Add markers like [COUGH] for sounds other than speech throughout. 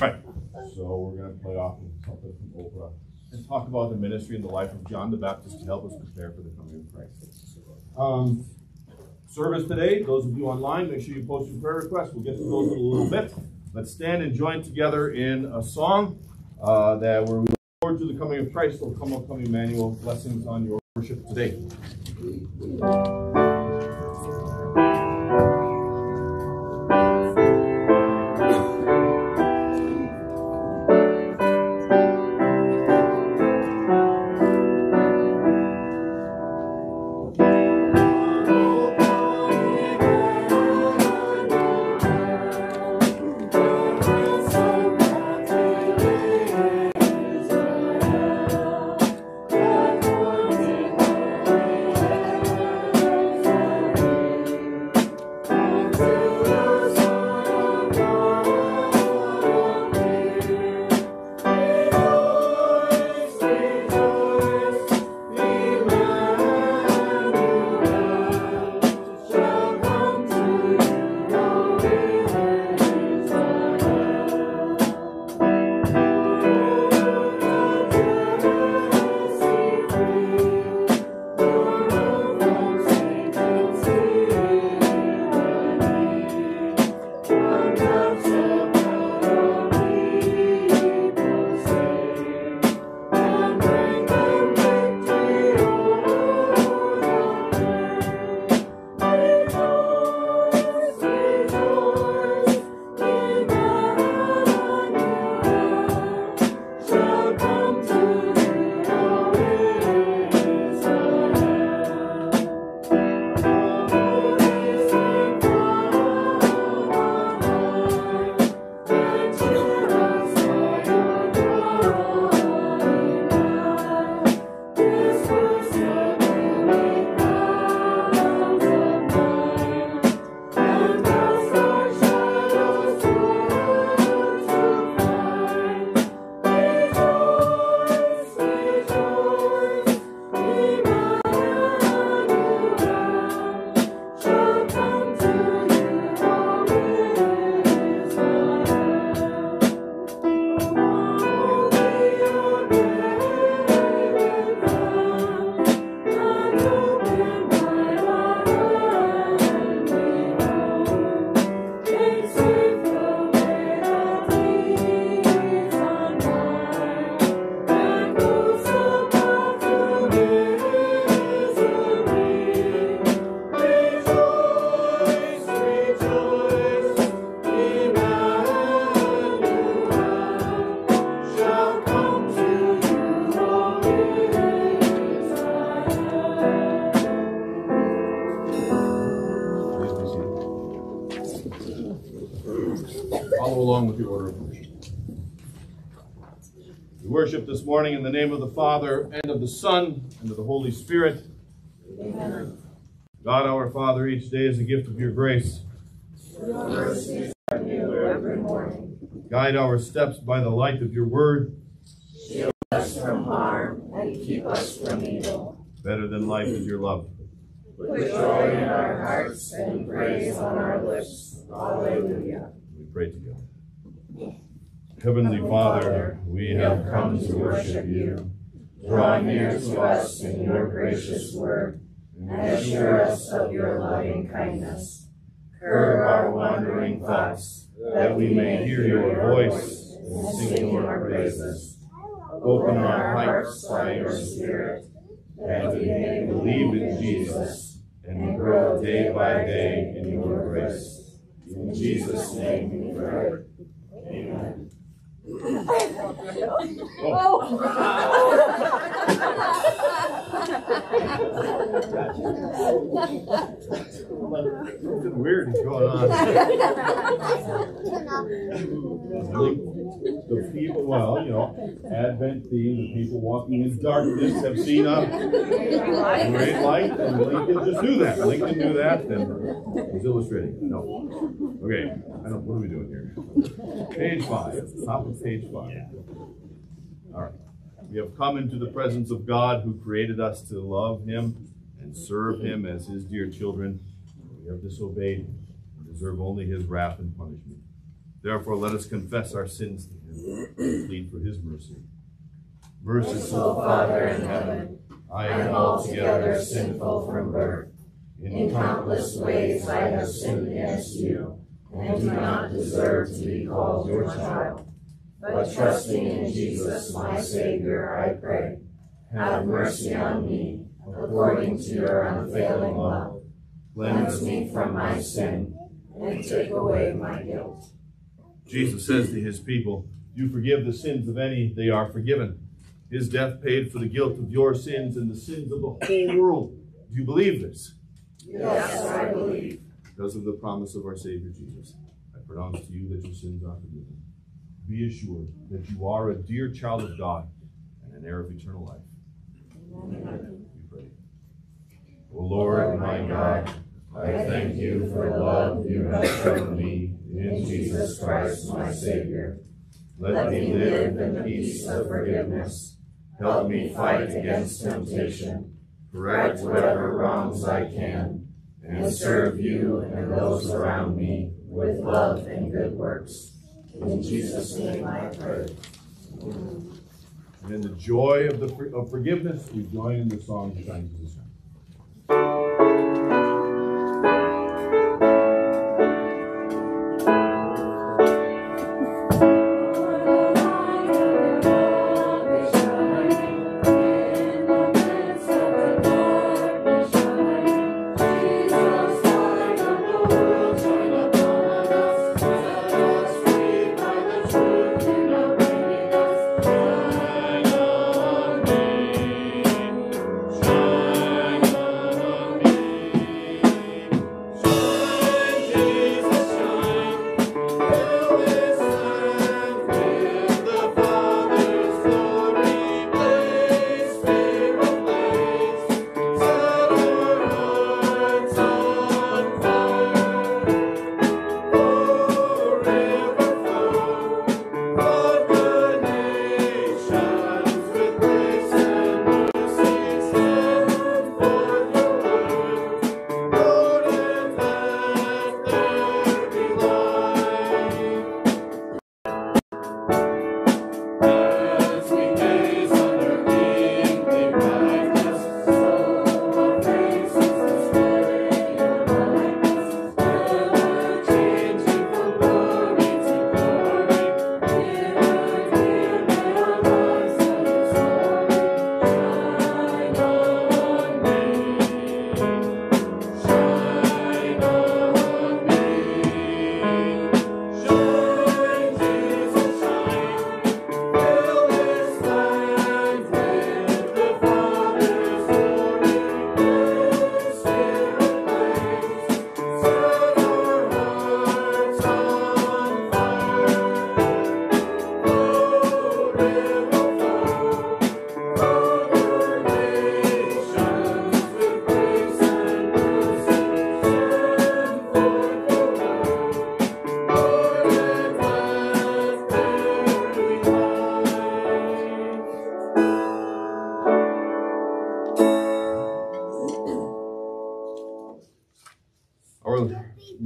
Right. So we're going to play off of something from Oprah and talk about the ministry and the life of John the Baptist to help us prepare for the coming of Christ. Um, service today, those of you online, make sure you post your prayer requests. We'll get to those in a little bit. Let's stand and join together in a song uh, that where we look forward to the coming of Christ. Will come, O come, Emmanuel. Blessings on your worship today. Worship this morning in the name of the Father, and of the Son, and of the Holy Spirit. Amen. God our Father, each day is a gift of your grace. Your mercies are new every morning. Guide our steps by the light of your word. Shield us from harm and keep us from evil. Better than life is your love. Put joy in our hearts and praise on our lips. Alleluia. We pray together. Heavenly Father, we have come to worship you. Draw near to us in your gracious word and assure us of your loving kindness. Curb our wandering thoughts that we may hear your voice and sing your praises. Open our hearts by your Spirit that we may believe in Jesus and grow day by day in your grace. In Jesus' name we pray. Something weird is going on. [LAUGHS] the people, well, you know, Advent theme, the people walking in darkness have seen a great light, and Lincoln just knew that. Lincoln knew that, and he's illustrating. No. Okay, I don't, what are we doing here? Page five, top of page five. All right. We have come into the presence of God who created us to love him and serve him as his dear children. We have disobeyed and deserve only his wrath and punishment. Therefore, let us confess our sins to him and plead for his mercy. Merciful Father in heaven, I am altogether sinful from birth. In countless ways I have sinned against you, and do not deserve to be called your child. But trusting in Jesus, my Savior, I pray, have mercy on me, according to your unfailing love. Cleanse me from my sin, and take away my guilt. Jesus says to his people, You forgive the sins of any, they are forgiven. His death paid for the guilt of your sins and the sins of the whole world. Do you believe this? Yes, I believe. Because of the promise of our Savior Jesus, I pronounce to you that your sins are forgiven. Be assured that you are a dear child of God and an heir of eternal life. Amen. We pray. O Lord, my God, I thank you for the love you have shown me in Jesus Christ, my Savior. Let me live in the peace of forgiveness. Help me fight against temptation, correct whatever wrongs I can, and serve you and those around me with love and good works. In Jesus' name I pray. And in the joy of the of forgiveness, we join in the song Shine Jesus Shine.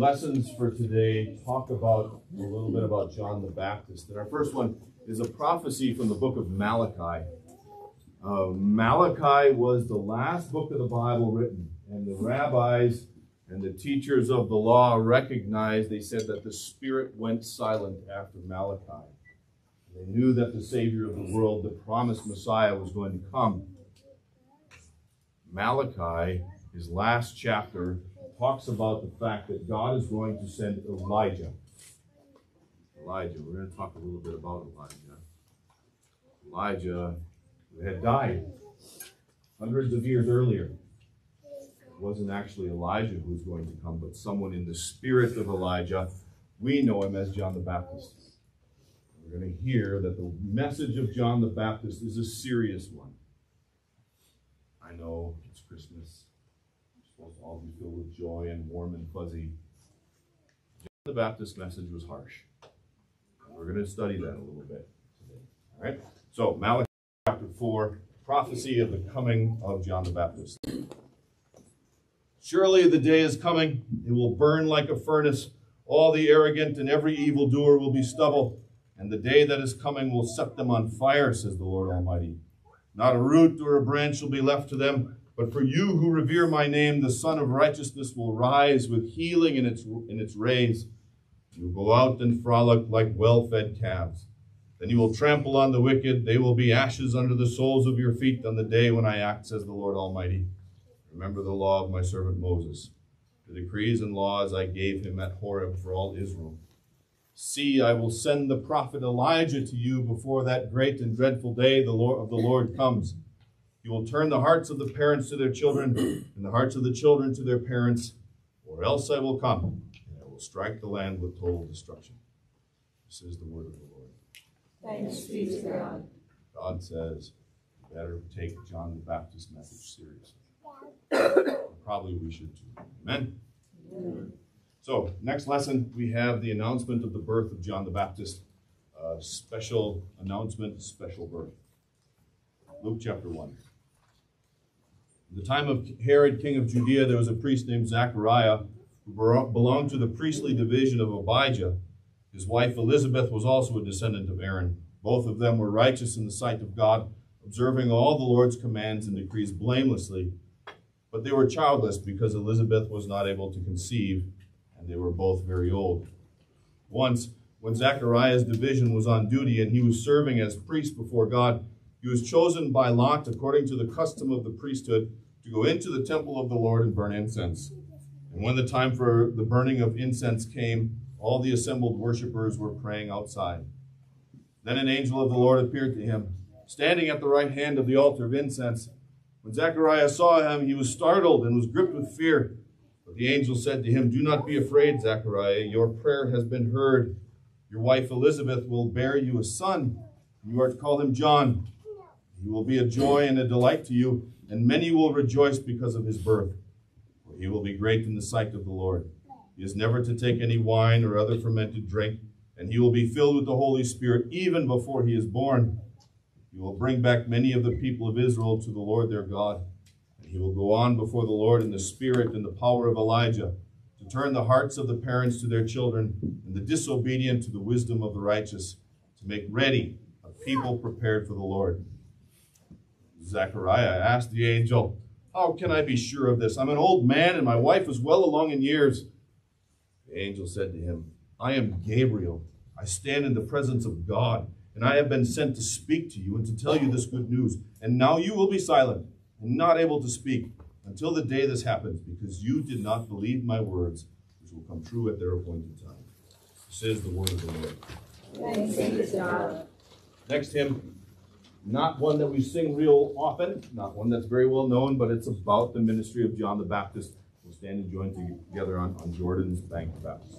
Lessons for today talk about a little bit about John the Baptist. And our first one is a prophecy from the book of Malachi. Uh, Malachi was the last book of the Bible written, and the rabbis and the teachers of the law recognized, they said that the Spirit went silent after Malachi. They knew that the Savior of the world, the promised Messiah, was going to come. Malachi, his last chapter, talks about the fact that God is going to send Elijah. Elijah, we're going to talk a little bit about Elijah. Elijah had died hundreds of years earlier. It wasn't actually Elijah who was going to come, but someone in the spirit of Elijah. We know him as John the Baptist. We're going to hear that the message of John the Baptist is a serious one. I know it's Christmas. All be filled with joy and warm and fuzzy. John the Baptist message was harsh. We're going to study that a little bit today. All right? So, Malachi chapter 4, prophecy of the coming of John the Baptist. Surely the day is coming, it will burn like a furnace, All the arrogant and every evildoer will be stubble, and the day that is coming will set them on fire, says the Lord Almighty. Not a root or a branch will be left to them, but for you who revere my name, the Sun of Righteousness will rise with healing in its, in its rays. You will go out and frolic like well fed calves. Then you will trample on the wicked. They will be ashes under the soles of your feet on the day when I act, says the Lord Almighty. Remember the law of my servant Moses, the decrees and laws I gave him at Horeb for all Israel. See, I will send the prophet Elijah to you before that great and dreadful day the Lord of the Lord comes. He will turn the hearts of the parents to their children, and the hearts of the children to their parents, or else I will come, and I will strike the land with total destruction. This is the word of the Lord. Thanks be to God. God says, better take John the Baptist message seriously. [COUGHS] Probably we should too. Amen? Amen. So, next lesson, we have the announcement of the birth of John the Baptist. Uh, special announcement, special birth. Luke chapter 1. In the time of Herod, king of Judea, there was a priest named Zachariah who belonged to the priestly division of Abijah. His wife Elizabeth was also a descendant of Aaron. Both of them were righteous in the sight of God, observing all the Lord's commands and decrees blamelessly. But they were childless because Elizabeth was not able to conceive, and they were both very old. Once, when Zachariah's division was on duty and he was serving as priest before God, he was chosen by Lot, according to the custom of the priesthood, to go into the temple of the Lord and burn incense. And when the time for the burning of incense came, all the assembled worshippers were praying outside. Then an angel of the Lord appeared to him, standing at the right hand of the altar of incense. When Zechariah saw him, he was startled and was gripped with fear. But the angel said to him, Do not be afraid, Zechariah. Your prayer has been heard. Your wife Elizabeth will bear you a son. You are to call him John. He will be a joy and a delight to you, and many will rejoice because of his birth. For he will be great in the sight of the Lord. He is never to take any wine or other fermented drink, and he will be filled with the Holy Spirit even before he is born. He will bring back many of the people of Israel to the Lord their God, and he will go on before the Lord in the spirit and the power of Elijah to turn the hearts of the parents to their children and the disobedient to the wisdom of the righteous, to make ready a people prepared for the Lord. Zechariah asked the angel, How can I be sure of this? I'm an old man, and my wife is well along in years. The angel said to him, I am Gabriel. I stand in the presence of God, and I have been sent to speak to you and to tell you this good news. And now you will be silent and not able to speak until the day this happens, because you did not believe my words, which will come true at their appointed time. This is the word of the Lord. Thanks be to God. Next hymn, not one that we sing real often, not one that's very well known, but it's about the ministry of John the Baptist We'll stand and join together on, on Jordan's Bank Baptist.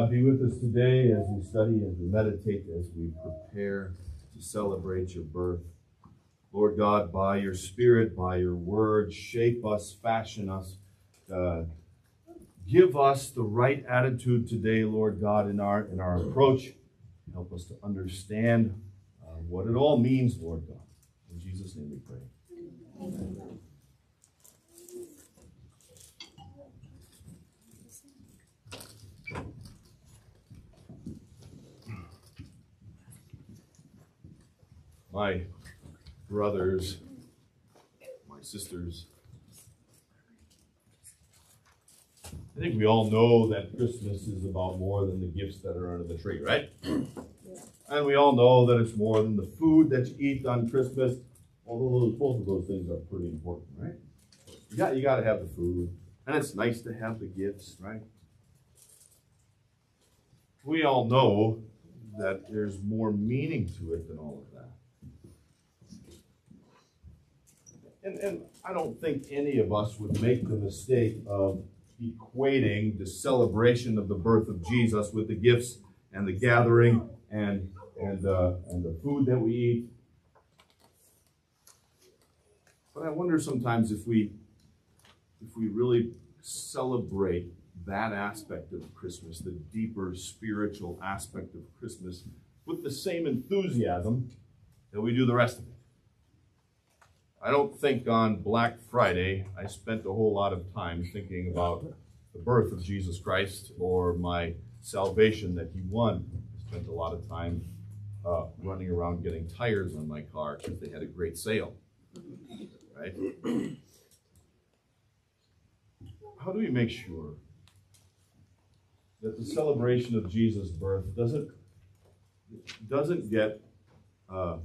God, be with us today as we study, as we meditate, as we prepare to celebrate your birth. Lord God, by your Spirit, by your word, shape us, fashion us, uh, give us the right attitude today, Lord God, in our in our approach. Help us to understand uh, what it all means, Lord God. In Jesus' name we pray. Amen. My brothers, my sisters. I think we all know that Christmas is about more than the gifts that are under the tree, right? And we all know that it's more than the food that you eat on Christmas, although both of those things are pretty important, right? You got you got to have the food, and it's nice to have the gifts, right? We all know that there's more meaning to it than all of that. And, and I don't think any of us would make the mistake of equating the celebration of the birth of Jesus with the gifts and the gathering and and uh, and the food that we eat. But I wonder sometimes if we if we really celebrate that aspect of Christmas, the deeper spiritual aspect of Christmas, with the same enthusiasm that we do the rest of it. I don't think on Black Friday I spent a whole lot of time thinking about the birth of Jesus Christ or my salvation that He won. I spent a lot of time uh, running around getting tires on my car because they had a great sale. Right? How do we make sure that the celebration of Jesus' birth doesn't doesn't get uh,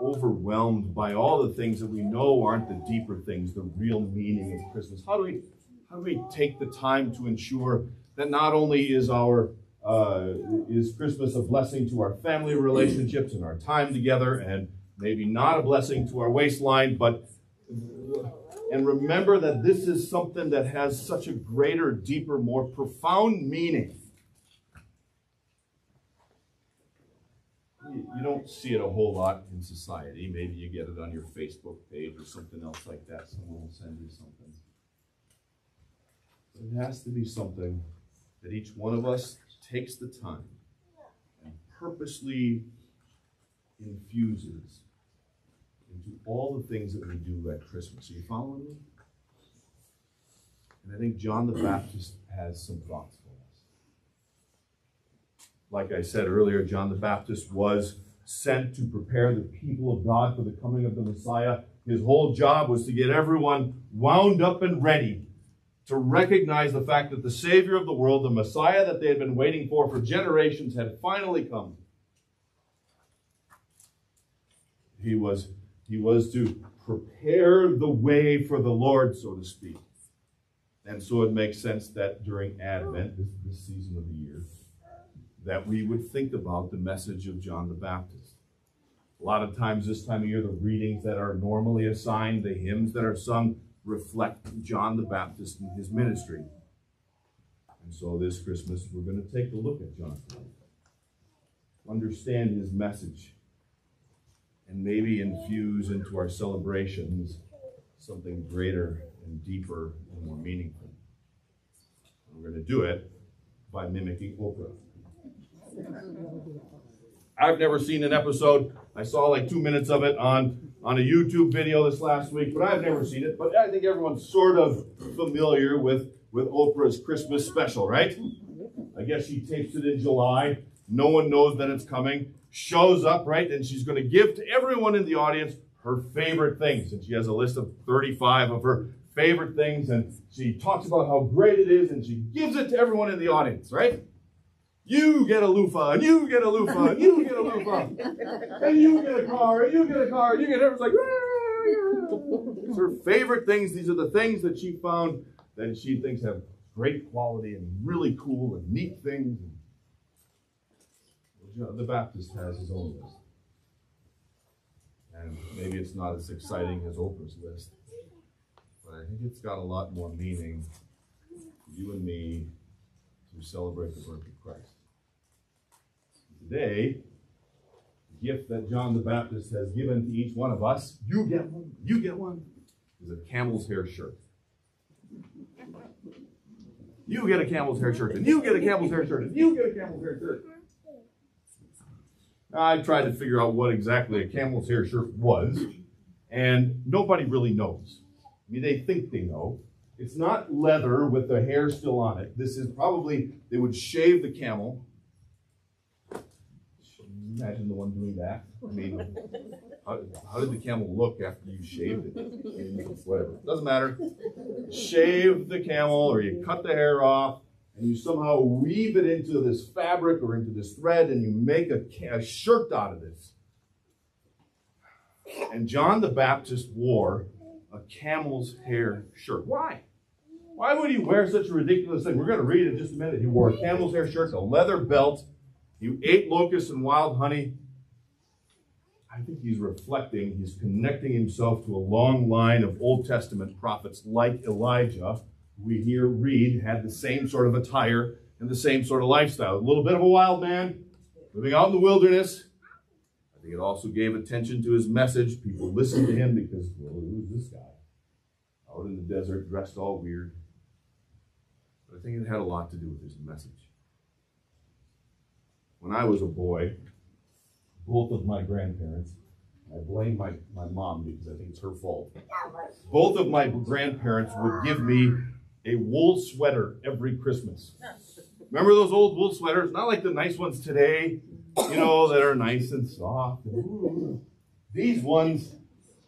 overwhelmed by all the things that we know aren't the deeper things, the real meaning of Christmas? How do we how do we take the time to ensure that not only is our uh, is Christmas a blessing to our family relationships and our time together, and maybe not a blessing to our waistline, but and remember that this is something that has such a greater, deeper, more profound meaning you, don't see it a whole lot in society. Maybe you get it on your Facebook page or something else like that. Someone will send you something. But it has to be something that each one of us takes the time and purposely infuses into all the things that we do at Christmas. Are you following me? And I think John the Baptist has some thoughts like I said earlier, John the Baptist was sent to prepare the people of God for the coming of the Messiah. His whole job was to get everyone wound up and ready to recognize the fact that the Savior of the world, the Messiah that they had been waiting for for generations, had finally come. He was, he was to prepare the way for the Lord, so to speak. And so it makes sense that during Advent, this, this season of the year, that we would think about the message of John the Baptist. A lot of times this time of year, the readings that are normally assigned, the hymns that are sung, reflect John the Baptist and his ministry. And so this Christmas, we're going to take a look at John's life, understand his message, and maybe infuse into our celebrations something greater and deeper and more meaningful. We're going to do it by mimicking Oprah. I've never seen an episode. I saw like two minutes of it on, on a YouTube video this last week, but I've never seen it. But I think everyone's sort of familiar with, with Oprah's Christmas special, right? I guess she tapes it in July. No one knows that it's coming. Shows up, right? And she's going to give to everyone in the audience her favorite things. And she has a list of 35 of her favorite things. And she talks about how great it is and she gives it to everyone in the audience, right? You get a loofah, and you get a loofah, and you get a loofah, and you get a car, and you get a car, and you get everyone's like, ah, it's her favorite things. These are the things that she found that she thinks have great quality and really cool and neat things. The Baptist has his own list. And maybe it's not as exciting as Oprah's list. but I think it's got a lot more meaning for you and me to celebrate the birth of Christ. Today, the gift that John the Baptist has given to each one of us, you get one, you get one, is a camel's hair shirt. You get a camel's hair shirt, and you get a camel's hair shirt, and you get a camel's hair shirt. I tried to figure out what exactly a camel's hair shirt was, and nobody really knows. I mean, they think they know. It's not leather with the hair still on it. This is probably, they would shave the camel. Imagine the one doing that. I mean, how, how did the camel look after you shaved it? Whatever. Doesn't matter. Shave the camel or you cut the hair off and you somehow weave it into this fabric or into this thread and you make a, a shirt out of this. And John the Baptist wore a camel's hair shirt. Why? Why would he wear such a ridiculous thing? We're going to read it in just a minute. He wore a camel's hair shirt, a leather belt. He ate locusts and wild honey. I think he's reflecting, he's connecting himself to a long line of Old Testament prophets like Elijah, we here read had the same sort of attire and the same sort of lifestyle. A little bit of a wild man, living out in the wilderness. I think it also gave attention to his message. People listened to him because, well, who's this guy? Out in the desert, dressed all weird. But I think it had a lot to do with his message. When I was a boy, both of my grandparents, I blame my, my mom because I think it's her fault. Both of my grandparents would give me a wool sweater every Christmas. Remember those old wool sweaters? Not like the nice ones today, you know, that are nice and soft. These ones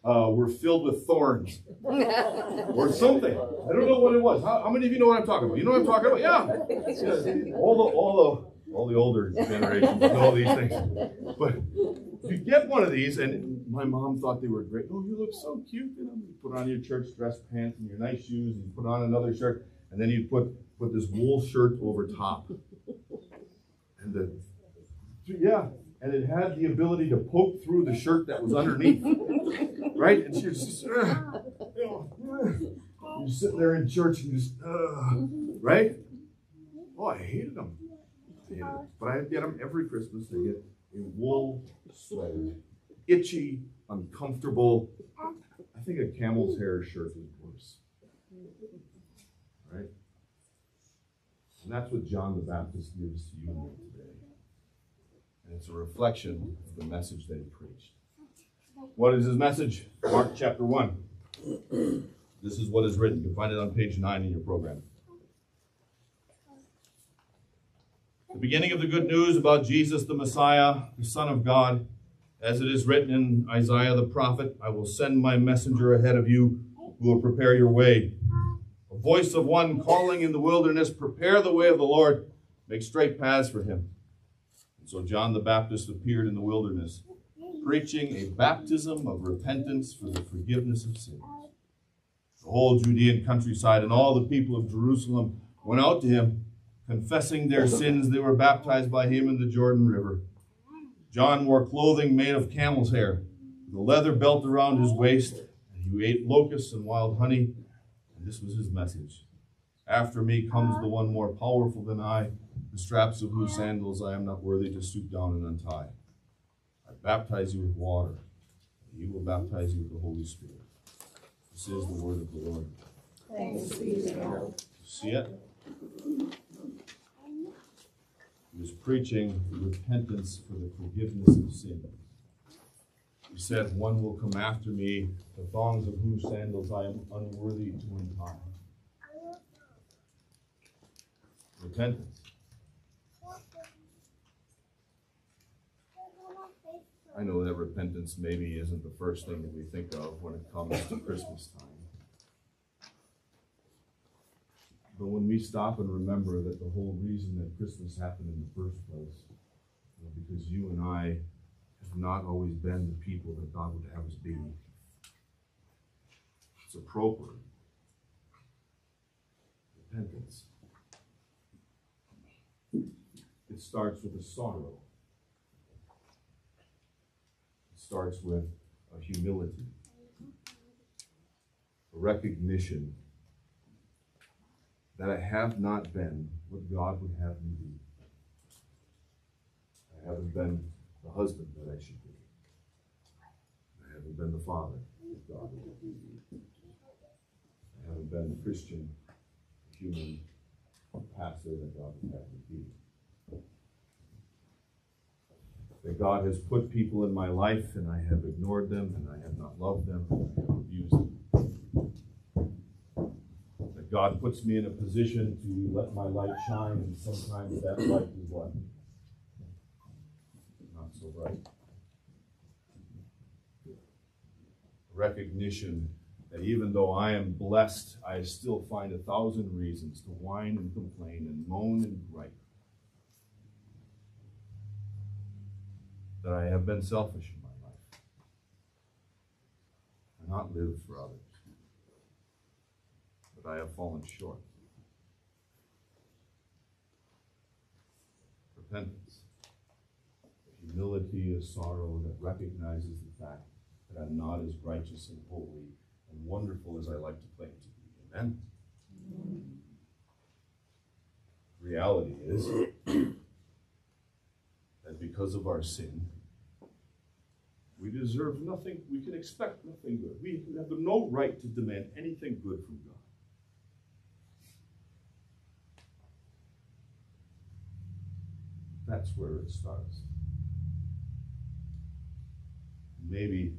uh, were filled with thorns or something. I don't know what it was. How, how, many of you know what I'm talking about? You know what I'm talking about? Yeah. All the all the all the older generations know these things. But you get one of these, and my mom thought they were great. Oh, you look so cute in them. You put on your church dress pants and your nice shoes, and you put on another shirt, and then you put put this wool shirt over top. And the yeah, and it had the ability to poke through the shirt that was underneath, right? And she was just, uh, you're sitting there in church and you just, uh, right? Oh, I hated them. Hated. But I get them every Christmas. They get a wool sweater, itchy, uncomfortable. I think a camel's hair shirt is worse. Right? And that's what John the Baptist gives to you today. And it's a reflection of the message that he preached. What is his message? Mark chapter 1. This is what is written. You can find it on page 9 in your program. The beginning of the good news about Jesus the Messiah, the Son of God, as it is written in Isaiah the prophet, I will send my messenger ahead of you who will prepare your way. A voice of one calling in the wilderness, prepare the way of the Lord, make straight paths for him. And so John the Baptist appeared in the wilderness, preaching a baptism of repentance for the forgiveness of sins. The whole Judean countryside and all the people of Jerusalem went out to him Confessing their sins, they were baptized by him in the Jordan River. John wore clothing made of camel's hair, with a leather belt around his waist, and he ate locusts and wild honey, and this was his message. After me comes the one more powerful than I, the straps of whose sandals I am not worthy to stoop down and untie. I baptize you with water, and he will baptize you with the Holy Spirit. This is the word of the Lord. Thanks be to God. See it? Was preaching repentance for the forgiveness of sin. He said, One will come after me, the thongs of whose sandals I am unworthy to untie. Repentance. I know that repentance maybe isn't the first thing that we think of when it comes to Christmas time. But when we stop and remember that the whole reason that Christmas happened in the first place was because you and I have not always been the people that God would have us be, it's appropriate. Repentance. It starts with a sorrow. It starts with a humility. A recognition that I have not been what God would have me be. I haven't been the husband that I should be. I haven't been the father that God would have me be. I haven't been the Christian, human pastor that God would have me be that God has put people in my life and I have ignored them and I have not loved them and I have abused them. God puts me in a position to let my light shine and sometimes that light is what? Not so bright. Recognition that even though I am blessed, I still find a thousand reasons to whine and complain and moan and gripe. that I have been selfish in my life and not lived for others, I have fallen short. Repentance, humility, a sorrow that recognizes the fact that I'm not as righteous and holy and wonderful as I like to claim to be. Amen. Reality is that because of our sin, we deserve nothing, we can expect nothing good. We have no right to demand anything good from God. That's where it starts. Maybe,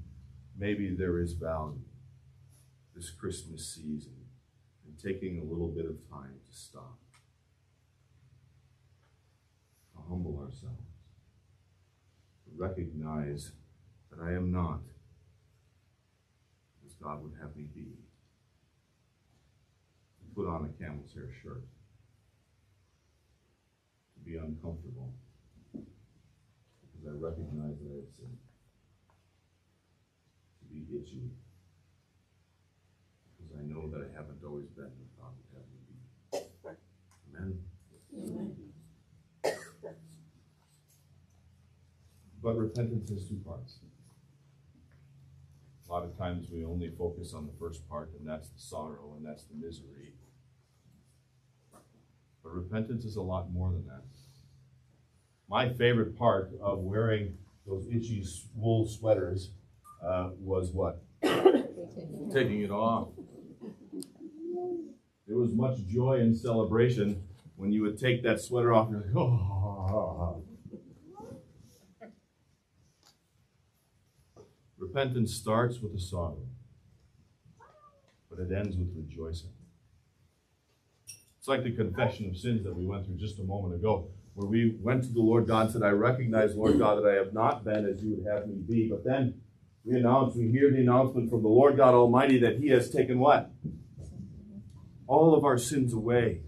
maybe there is value this Christmas season in taking a little bit of time to stop, to humble ourselves, to recognize that I am not as God would have me be. To put on a camel's hair shirt. Be uncomfortable. Because I recognize that I have sinned. To be itchy. Because I know that I haven't always been be. Amen. But repentance has two parts. A lot of times we only focus on the first part, and that's the sorrow and that's the misery. But repentance is a lot more than that. My favorite part of wearing those itchy wool sweaters uh, was what? [COUGHS] Taking it off. There was much joy and celebration when you would take that sweater off. You're like, oh. Repentance starts with a sorrow, but it ends with rejoicing. It's like the confession of sins that we went through just a moment ago, where we went to the Lord God and said, I recognize, Lord God, that I have not been as you would have me be. But then we announce, we hear the announcement from the Lord God Almighty that He has taken what? All of our sins away.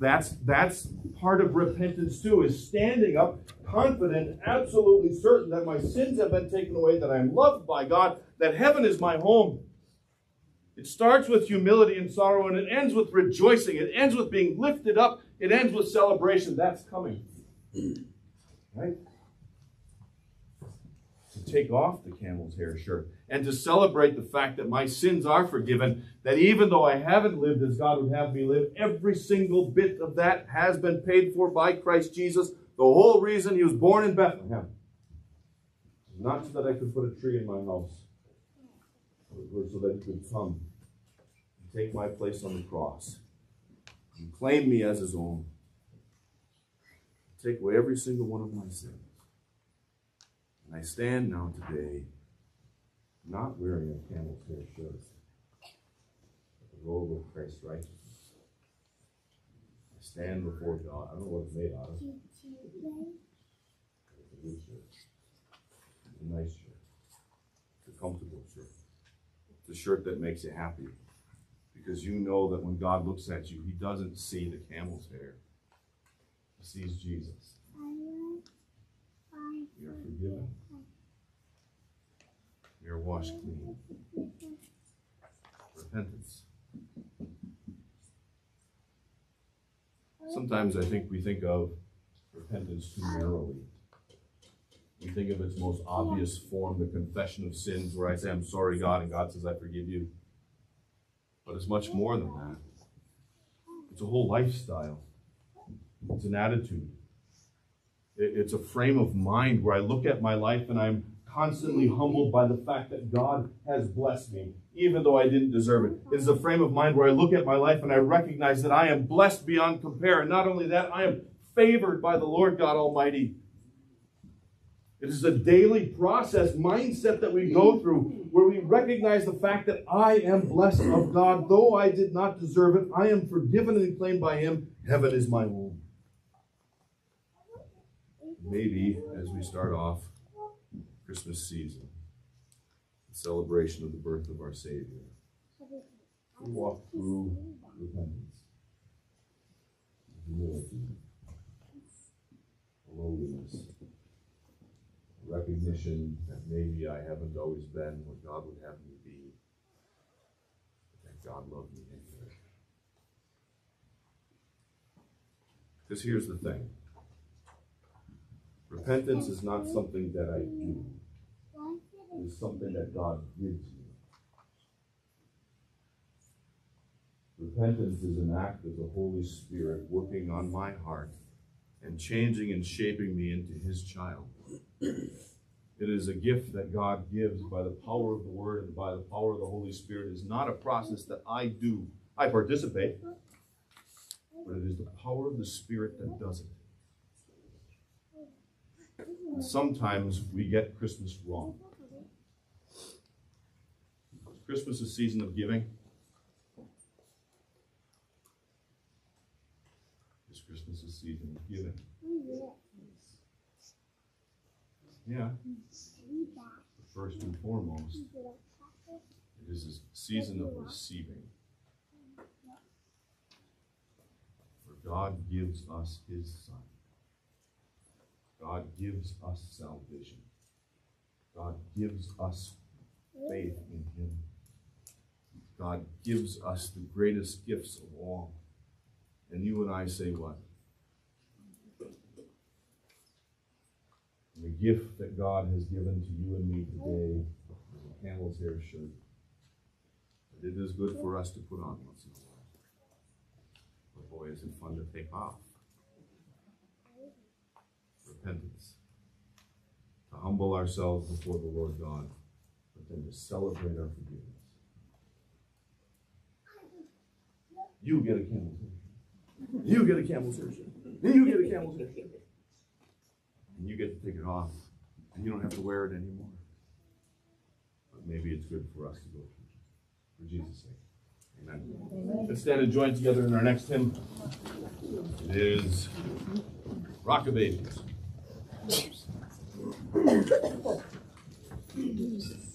That's, that's part of repentance too, is standing up confident, absolutely certain that my sins have been taken away, that I'm loved by God, that heaven is my home. It starts with humility and sorrow, and it ends with rejoicing. It ends with being lifted up. It ends with celebration. That's coming. Hmm. Right? To take off the camel's hair shirt and to celebrate the fact that my sins are forgiven, that even though I haven't lived as God would have me live, every single bit of that has been paid for by Christ Jesus. The whole reason he was born in Bethlehem not so that I could put a tree in my house, but so that he could come take my place on the cross and claim me as his own. Take away every single one of my sins. And I stand now today not wearing a camel's hair shirt, but the robe of Christ's righteousness. I stand before God. I don't know what it's made out of. It's a good shirt. It's a nice shirt. It's a comfortable shirt. It's a shirt that makes you happy. Because you know that when God looks at you, he doesn't see the camel's hair. He sees Jesus. You're forgiven. You're washed clean. Repentance. Sometimes I think we think of repentance too narrowly. We think of its most obvious form, the confession of sins, where I say, I'm sorry, God, and God says, I forgive you. But it's much more than that. It's a whole lifestyle, it's an attitude, it's a frame of mind where I look at my life and I'm constantly humbled by the fact that God has blessed me, even though I didn't deserve it. It is a frame of mind where I look at my life and I recognize that I am blessed beyond compare. And not only that, I am favored by the Lord God Almighty. It is a daily process, mindset that we go through where we recognize the fact that I am blessed of God. Though I did not deserve it, I am forgiven and claimed by Him. Heaven is my home. Maybe as we start off Christmas season, the celebration of the birth of our Savior, we walk through repentance, humility, lowliness recognition that maybe I haven't always been what God would have me be, that God loved me anyway. Because here's the thing repentance is not something that I do, it is something that God gives me. Repentance is an act of the Holy Spirit working on my heart and changing and shaping me into His child. It is a gift that God gives by the power of the Word and by the power of the Holy Spirit. It is not a process that I do. I participate, but it is the power of the Spirit that does it. And sometimes we get Christmas wrong. Christmas is a season of giving. Is Christmas is a season of giving? Yeah. First and foremost, it is a season of receiving. For God gives us His Son. God gives us salvation. God gives us faith in Him. God gives us the greatest gifts of all. And you and I say what? The gift that God has given to you and me today, the camel's hair shirt. It is good for us to put on once in a while. But boy, is it fun to take off. Repentance. To humble ourselves before the Lord God, but then to celebrate our forgiveness. You get a camel's hair. You get a camel's hair shirt. You get a camel's hair and you get to take it off, and you don't have to wear it anymore. But maybe it's good for us to go through for Jesus' sake. Amen. Amen. Let's stand and join together in our next hymn. It is Rock of Ages. [LAUGHS]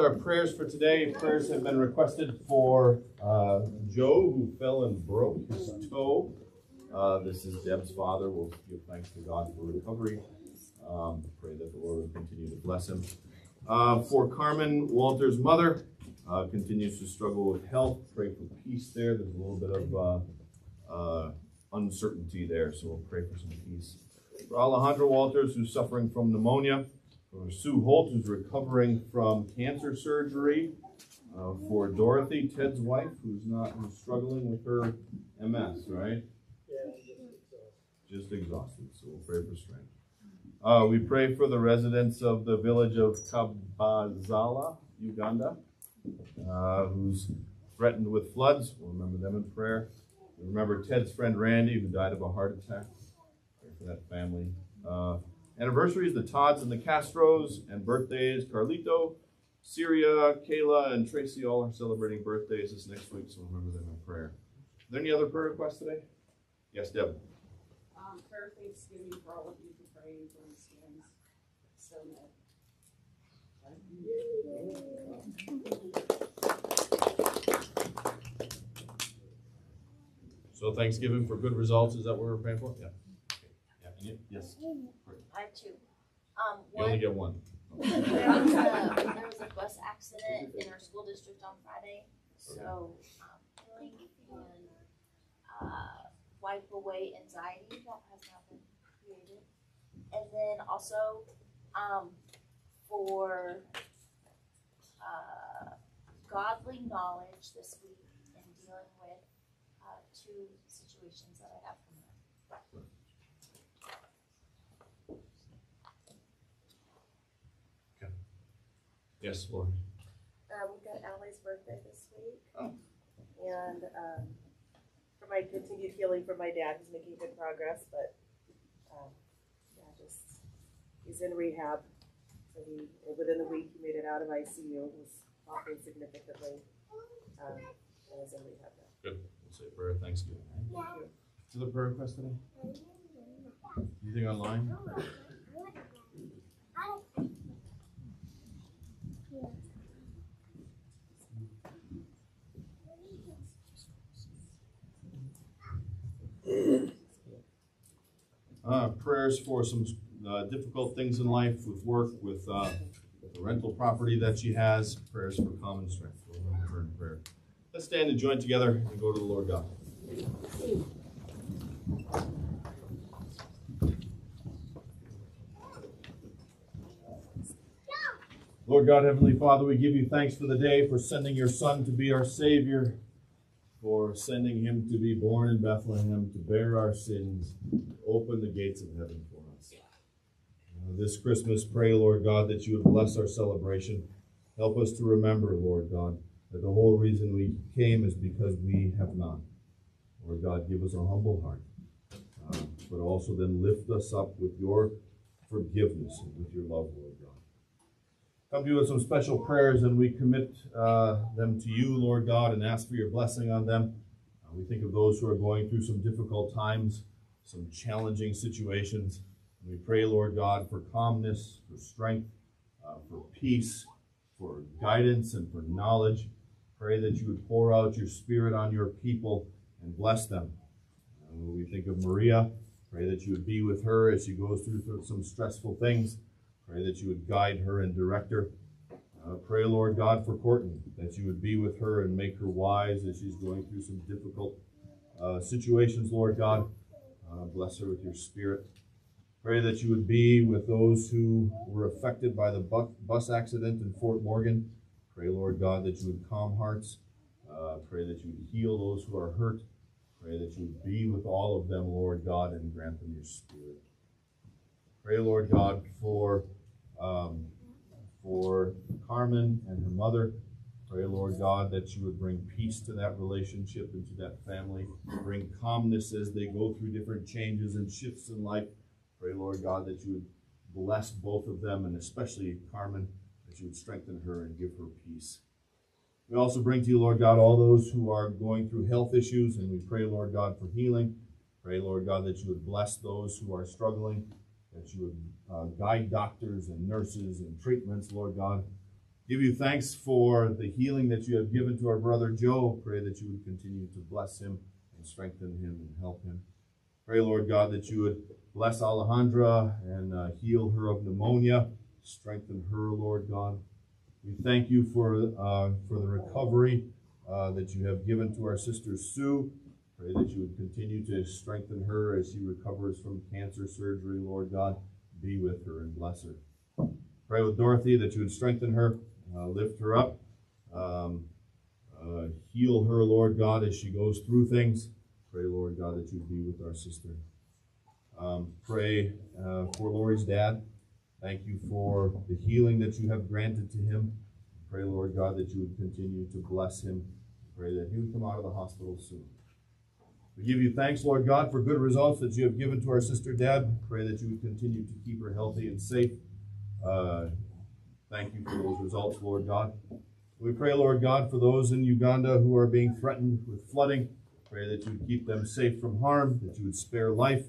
our prayers for today. Prayers have been requested for uh, Joe, who fell and broke his toe. Uh, this is Deb's father. We'll give thanks to God for recovery. Um, pray that the Lord will continue to bless him. Uh, for Carmen Walter's mother, uh, continues to struggle with health. Pray for peace there. There's a little bit of uh, uh, uncertainty there, so we'll pray for some peace. For Alejandro Walters, who's suffering from pneumonia. For Sue Holt, who's recovering from cancer surgery. Uh, for Dorothy, Ted's wife, who's not who's struggling with her MS, right? Yeah, just exhausted. So we'll pray for strength. Uh, we pray for the residents of the village of Kabazala, Uganda, uh, who's threatened with floods. We'll remember them in prayer. We remember Ted's friend Randy, who died of a heart attack. Pray for that family. Anniversaries, the Todds and the Castros, and birthdays, Carlito, Sierra, Kayla, and Tracy all are celebrating birthdays this next week, so remember them in prayer. Are there any other prayer requests today? Yes, Deb. Um, prayer thanksgiving for all of you for praying for the. So. So Thanksgiving for good results, is that what we're praying for? Yeah. Yeah, Yes, I have two. Um, you only one, get one. there was a, there was a bus accident in our school district on Friday, so, um, healing and, uh, wipe away anxiety that has now been created. And then also, um, for, uh, godly knowledge this week in dealing with, uh, two situations that I have coming up. Yes, Lord. Um, we've got Allie's birthday this week. Oh. And, um, for my continued healing from my dad, he's making good progress, but, um, yeah, just, he's in rehab. So he, within the week, he made it out of ICU, was coughing significantly, um, and is in rehab now. Good. We'll say a prayer of thanksgiving. Is the prayer request today? Anything online? Uh, prayers for some uh, difficult things in life with work, with uh, the rental property that she has. Prayers for common strength. Prayer. Let's stand and join together and go to the Lord God. Lord God, Heavenly Father, we give you thanks for the day, for sending your Son to be our Savior, for sending him to be born in Bethlehem, to bear our sins, open the gates of heaven for us. Uh, This Christmas, pray, Lord God, that you would bless our celebration. Help us to remember, Lord God, that the whole reason we came is because we have not. Lord God, give us a humble heart, uh, but also then lift us up with your forgiveness and with your love, Lord God. Come to you with some special prayers, and we commit uh, them to you, Lord God, and ask for your blessing on them. Uh, we think of those who are going through some difficult times, some challenging situations. And we pray, Lord God, for calmness, for strength, uh, for peace, for guidance, and for knowledge. Pray that you would pour out your Spirit on your people and bless them. Uh, when we think of Maria, pray that you would be with her as she goes through some stressful things. Pray that you would guide her and direct her. Uh, pray, Lord God, for Courtney, that you would be with her and make her wise as she's going through some difficult uh, situations, Lord God. Uh, bless her with your spirit. Pray that you would be with those who were affected by the bu- bus accident in Fort Morgan. Pray, Lord God, that you would calm hearts. Uh, pray that you would heal those who are hurt. Pray that you would be with all of them, Lord God, and grant them your spirit. Pray, Lord God, for um, for Carmen and her mother. Pray, Lord God, that you would bring peace to that relationship and to that family. Bring calmness as they go through different changes and shifts in life. Pray, Lord God, that you would bless both of them and especially Carmen, that you would strengthen her and give her peace. We also bring to you, Lord God, all those who are going through health issues, and we pray, Lord God, for healing. Pray, Lord God, that you would bless those who are struggling, that you would uh, guide doctors and nurses and treatments, Lord God. Give you thanks for the healing that you have given to our brother Joe. Pray that you would continue to bless him and strengthen him and help him. Pray, Lord God, that you would bless Alejandra and uh, heal her of pneumonia. Strengthen her, Lord God. We thank you for, uh, for the recovery uh, that you have given to our sister Sue. Pray that you would continue to strengthen her as she recovers from cancer surgery, Lord God. Be with her and bless her. Pray with Dorothy that you would strengthen her, uh, lift her up, um, uh, heal her, Lord God, as she goes through things. Pray, Lord God, that you would be with our sister. Um, pray uh, for Lori's dad. Thank you for the healing that you have granted to him. Pray, Lord God, that you would continue to bless him. Pray that he would come out of the hospital soon. We give you thanks, Lord God, for good results that you have given to our sister Deb. Pray that you would continue to keep her healthy and safe. Uh, thank you for those results, Lord God. We pray, Lord God, for those in Uganda who are being threatened with flooding. Pray that you would keep them safe from harm, that you would spare life.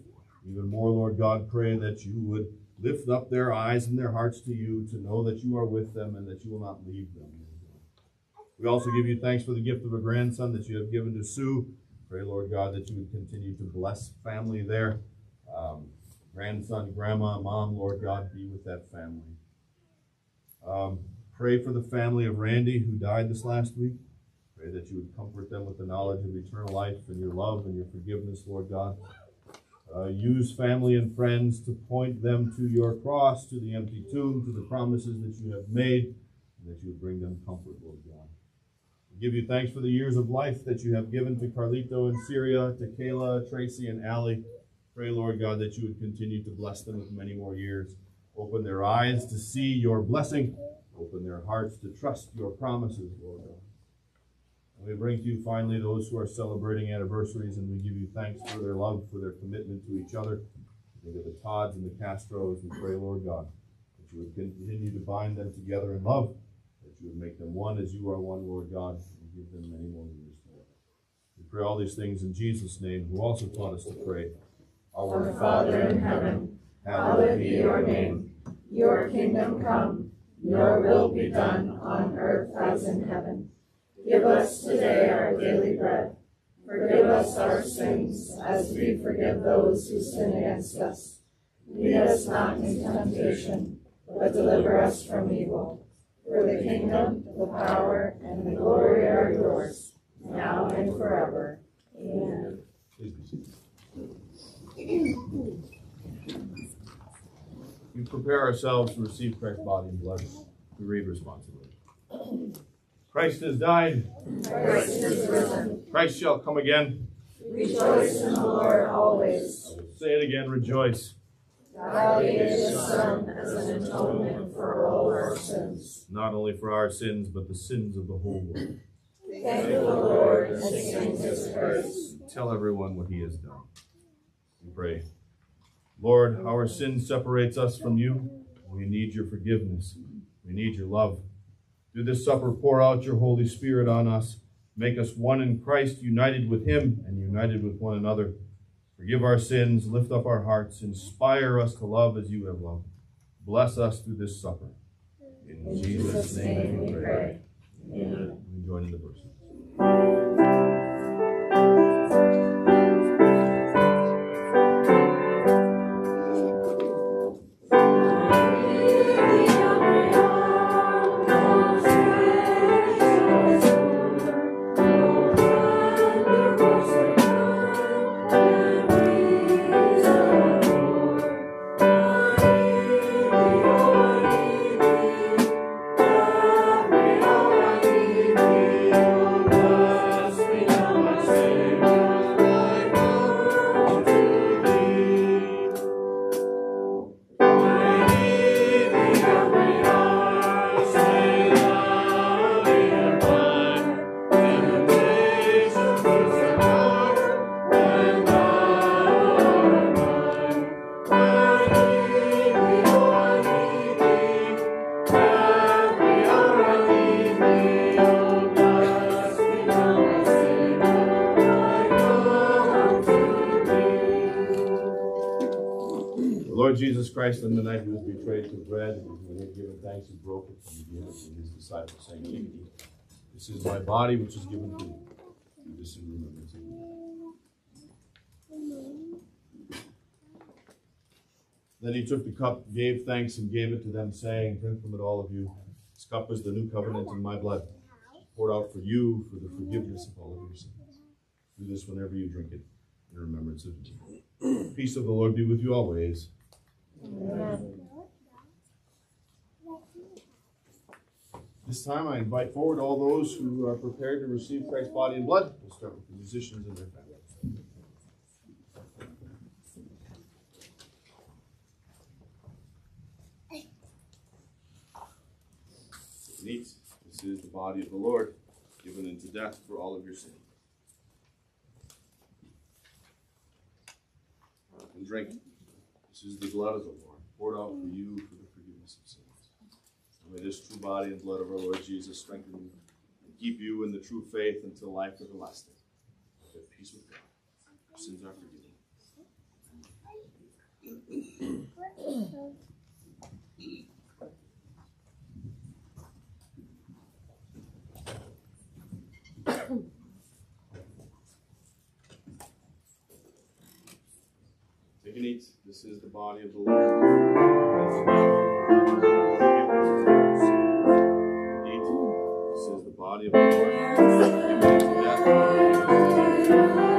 Even more, Lord God, pray that you would lift up their eyes and their hearts to you to know that you are with them and that you will not leave them. We also give you thanks for the gift of a grandson that you have given to Sue. Pray, Lord God, that you would continue to bless family there. Um, grandson, grandma, mom, Lord God, be with that family. Um, pray for the family of Randy who died this last week. Pray that you would comfort them with the knowledge of eternal life and your love and your forgiveness, Lord God. Uh, use family and friends to point them to your cross, to the empty tomb, to the promises that you have made, and that you would bring them comfort, Lord God. Give you thanks for the years of life that you have given to Carlito and Sierra, to Kayla, Tracy, and Allie. Pray, Lord God, that you would continue to bless them with many more years. Open their eyes to see your blessing. Open their hearts to trust your promises, Lord God. And we bring to you finally those who are celebrating anniversaries, and we give you thanks for their love, for their commitment to each other. Think of the Todds and the Castros. We pray, Lord God, that you would continue to bind them together in love, you would make them one as you are one, Lord God, and give them many more years. to live. We pray all these things in Jesus' name, who also taught us to pray. Our Father in heaven, hallowed be your name. Your kingdom come, your will be done on earth as in heaven. Give us today our daily bread. Forgive us our sins as we forgive those who sin against us. Lead us not into temptation, but deliver us from evil. For the kingdom, the power, and the glory are yours, now and forever. Amen. Please be seated. We prepare ourselves to receive Christ's body and blood. We read responsibly. Christ has died. Christ is risen. Christ shall come again. Rejoice in the Lord always. Say it again, rejoice. God gave his Son as an atonement for all our sins. Not only for our sins, but the sins of the whole world. Thank the Lord and sing his praise. Tell everyone what he has done. We pray. Lord, our sin separates us from you. We need your forgiveness. We need your love. Through this supper, pour out your Holy Spirit on us. Make us one in Christ, united with him and united with one another. Forgive our sins, lift up our hearts, inspire us to love as you have loved. Bless us through this supper. In, In Jesus' name we pray. Amen. We join in the verse. Christ, on the night he was betrayed, took bread, and when he had given thanks, he broke it, and gave it to his disciples, saying. This is my body, which is given to you. This remembrance of me. Then he took the cup, gave thanks, and gave it to them, saying, Drink from it, all of you. This cup is the new covenant in my blood, poured out for you for the forgiveness of all of your sins. Do this whenever you drink it in remembrance of me. Peace of the Lord be with you always. This time I invite forward all those who are prepared to receive Christ's body and blood. We'll start with the musicians and their families. And eat. This is the body of the Lord, given into death for all of your sins. And drink. This is the blood of the Lord, poured out for you for the forgiveness of sins. And may this true body and blood of our Lord Jesus strengthen you and keep you in the true faith until life everlasting. Have peace with God. Your sins are forgiven. Take and eat. This is the body of the Lord. This is the body of the Lord.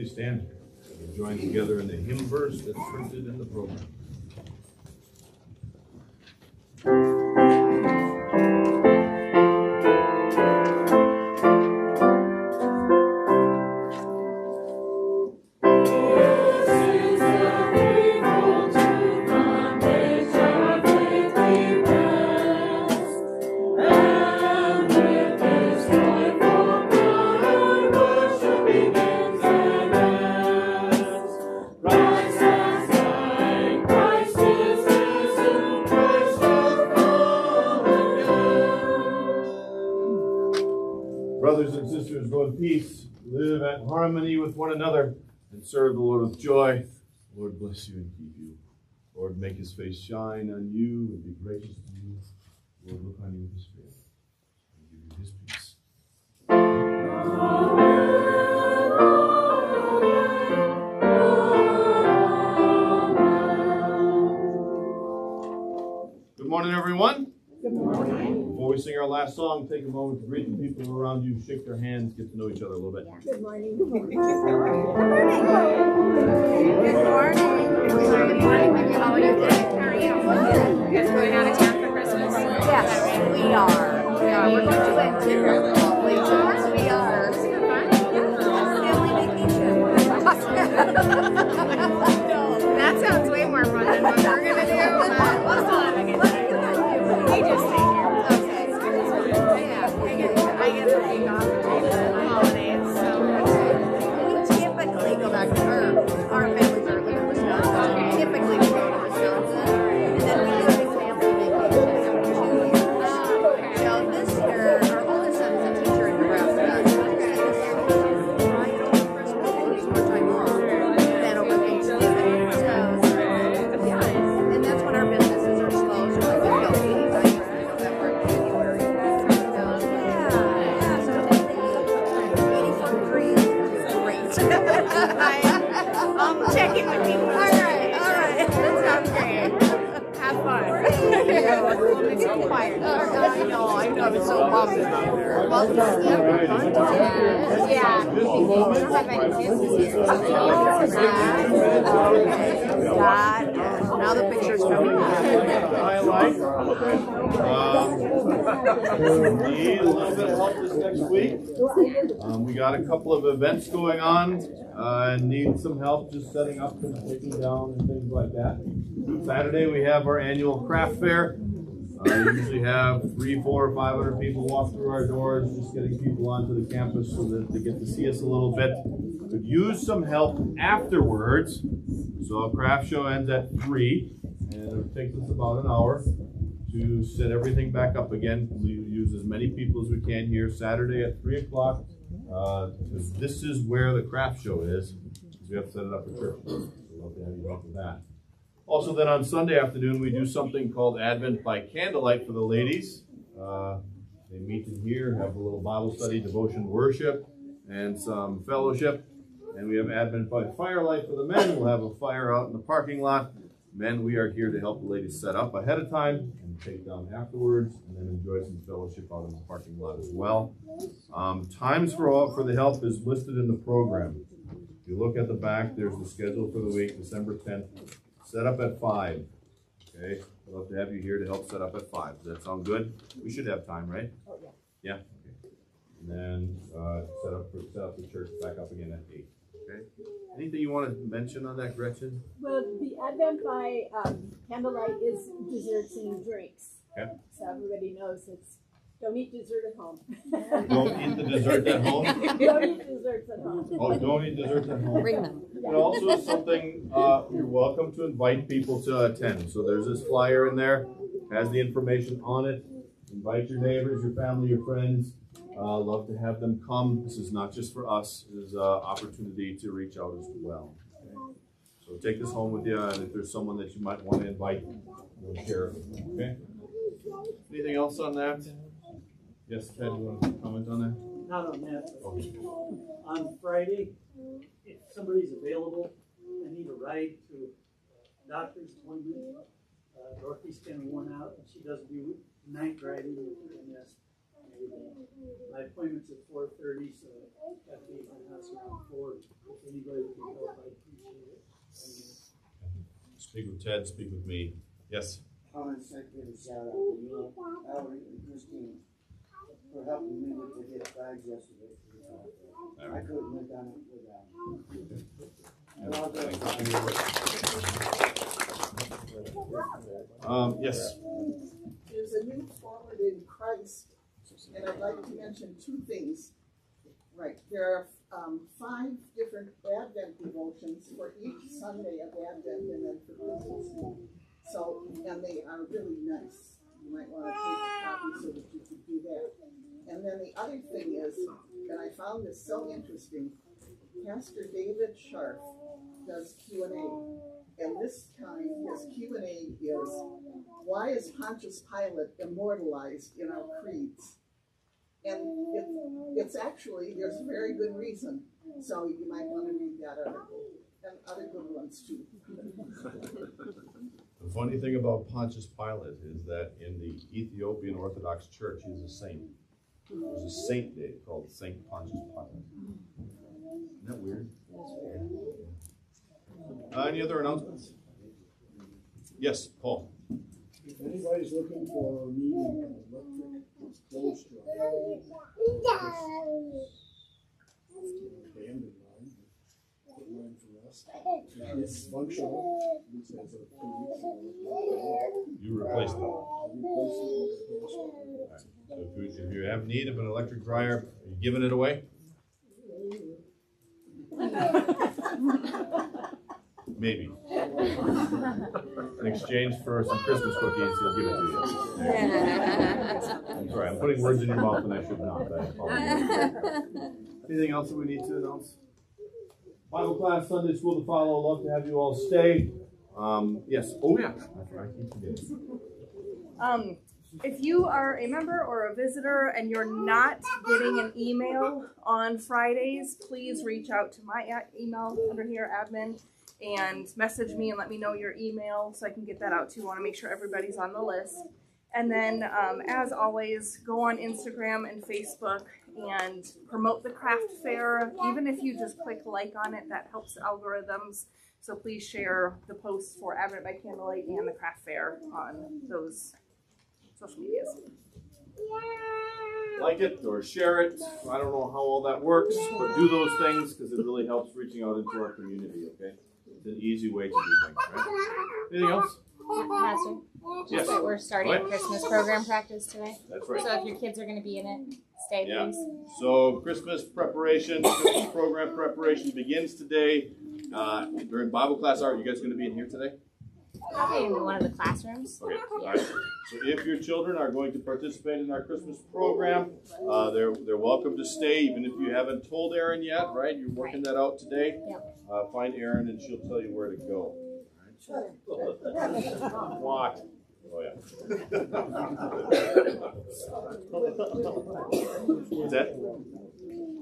Please stand and join together in the hymn verse that's printed in the program. Bless you and keep you. Lord make his face shine on you and be gracious to you. Lord look on you with his favor and give you his peace. Good morning, everyone. Good morning. We sing our last song, take a moment to greet the people around you, shake their hands, get to know each other a little bit. Good morning. Good morning. Good morning. You doing? How are you? You guys going out of town for Christmas? Yes, we are. We are. We're going to are. We are. Family vacation. Need a little bit of help this next week. Um, we got a couple of events going on, uh, and need some help just setting up and taking down and things like that. Saturday, we have our annual craft fair. Uh, we usually have three, four, or five hundred people walk through our doors, just getting people onto the campus so that they get to see us a little bit. Could use some help afterwards. So our craft show ends at three, and it takes us about an hour to set everything back up again. We use as many people as we can here Saturday at three o'clock. Uh, this is where the craft show is. We have to set it up for church. So love to have you with that. Also, then on Sunday afternoon, we do something called Advent by Candlelight for the ladies. Uh, they meet in here, have a little Bible study, devotion, worship, and some fellowship. And we have Advent by Firelight for the men. We'll have a fire out in the parking lot. Men, we are here to help the ladies set up ahead of time take down afterwards, and then enjoy some fellowship out in the parking lot as well. Um, times for all for the help is listed in the program. If you look at the back, there's the schedule for the week, December 10th. Set up at five. Okay, I'd love to have you here to help set up at five. Does that sound good? We should have time, right? Oh, yeah. Yeah. Okay. And then uh, set up for set up the church back up again at eight. Okay. Anything you want to mention on that, Gretchen? Well, the Advent by um, candlelight is desserts and drinks. Okay. So everybody knows it's don't eat dessert at home. [LAUGHS] Don't eat the dessert at home. [LAUGHS] don't eat desserts at home. Oh, don't eat desserts at home. Bring them. It also is something, uh, you're welcome to invite people to attend. So there's this flyer in there, has the information on it. Invite your neighbors, your family, your friends. Uh, love to have them come. This is not just for us, it is an opportunity to reach out as well. Okay? So take this home with you, and if there's someone that you might want to invite, we'll share it with them, okay? Anything else on that? Yes, Ted, you want to comment on that? Not on that, Okay. on Friday, if somebody's available, I need a ride to a doctor's appointment. Uh, Dorothy's kind of worn out, and she does do night riding with MS. My appointment's at four thirty, so I have to be at my house around four. If anybody can help, I'd appreciate it. Speak with Ted, speak with me. Yes? I want to say give a shout out to you, Valerie and Christine, for helping me with the hit bags yesterday. I couldn't have done it without them. And I'll go- Um, yes. There's a new forward in Christ, and I'd like to mention two things. Right, there are, um, five different Advent devotions for each Sunday of Advent and then for Christmas. So, and they are really nice. You might wanna take a copy so that you can do that. And then the other thing is, and I found this so interesting, Pastor David Sharp does Q and this time, his Q and A is, why is Pontius Pilate immortalized in our creeds? And it, it's actually, there's a very good reason, so you might want to read that article, and other good ones too. The funny thing about Pontius Pilate is that in the Ethiopian Orthodox Church, he's a saint. There's a saint day called Saint Pontius Pilate. Isn't that weird? Uh, any other announcements? Yes, Paul. If anybody's looking for a meeting, electric clothes drive. Abandoned line, put line for us. It's functional, it says a two weeks. You replaced them. Replace So if you, if you have need of an electric dryer, are you giving it away? [LAUGHS] Maybe. In exchange for some Christmas cookies, he'll give it to you. [LAUGHS] I'm sorry, I'm putting words in your mouth and I should not. I apologize. Anything else that we need to announce? Bible class, Sunday school to follow. Love to have you all stay. Um, yes. Oh yeah. That's right. I keep forgetting. Um, if you are a member or a visitor and you're not getting an email on Fridays, please reach out to my email under here, admin, and message me and let me know your email so I can get that out to you. I want to make sure everybody's on the list. And then, um, as always, go on Instagram and Facebook and promote the craft fair. Even if you just click like on it, that helps the algorithms. So please share the posts for Advent by Candlelight and the craft fair on those social medias. like it or share it. I don't know how all that works, but do those things because it really helps reaching out into our community, okay? It's an easy way to do things, right? Anything else? Pastor, Yes. so we're starting What? Christmas program practice today. That's right. So if your kids are going to be in it, stay Yeah. please. So Christmas preparation, Christmas program preparation begins today. Uh, during Bible class, are you guys going to be in here today? Probably in one of the classrooms. Okay. Right. So if your children are going to participate in our Christmas program, uh, they're they're welcome to stay, even if you haven't told Erin yet. Right? You're working that out today. Yep. Uh, find Erin, and she'll tell you where to go. What? Oh yeah. What's that?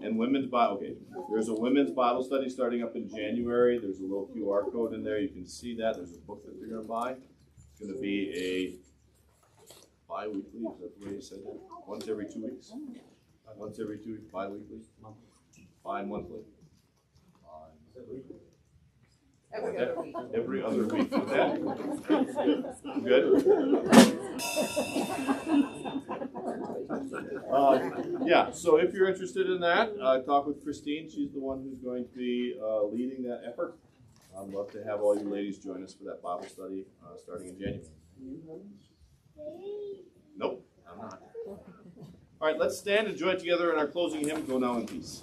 And women's Bible. Okay, there's a women's Bible study starting up in January. There's a little QR code in there. You can see that. There's a book that you're gonna buy. It's gonna be a bi-weekly. Is that the way you said that? Once every two weeks. Once every two weeks. Bi-weekly. Bi-monthly. Every other week. Every other week. That good? Uh, yeah, so if you're interested in that, uh, talk with Christine. She's the one who's going to be uh, leading that effort. I'd love to have all you ladies join us for that Bible study uh, starting in January. Nope, I'm not. All right, let's stand and join together in our closing hymn, Go Now in Peace.